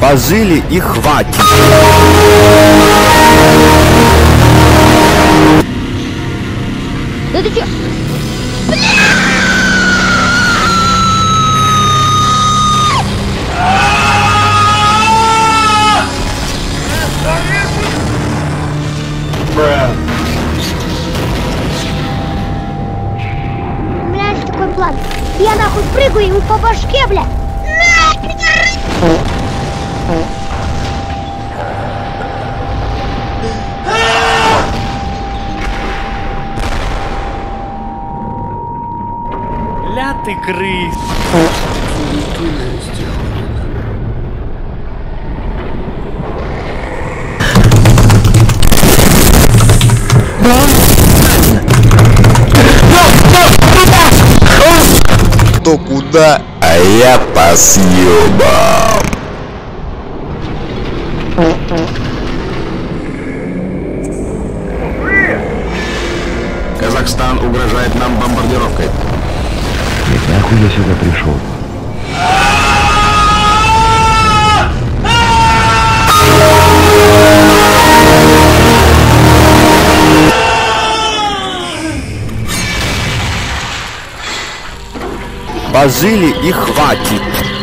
Пожили и хватит. Да ты чё? У Я нахуй прыгаю ему по башке, бля. На, пидоры! Ля ты крыс. Кто куда, а я по съебам. Казахстан угрожает нам бомбардировкой. Нахуй я сюда пришел? Пожили и хватит.